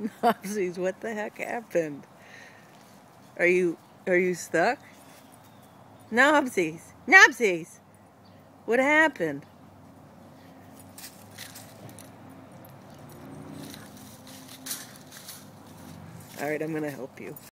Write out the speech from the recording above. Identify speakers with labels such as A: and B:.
A: Nopsies, what the heck happened? Are you are you stuck? Nopsies, Nopsies, what happened? All right, I'm gonna help you.